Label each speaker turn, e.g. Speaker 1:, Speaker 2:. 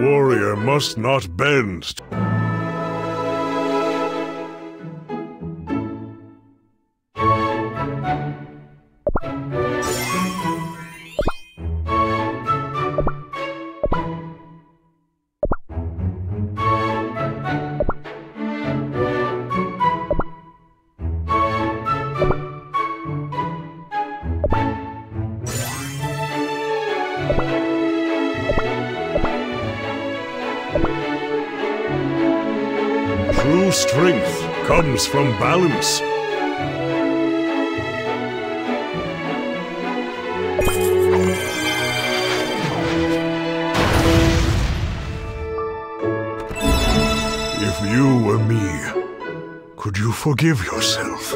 Speaker 1: warrior must not bend. True strength comes from balance. If you were me, could you forgive yourself?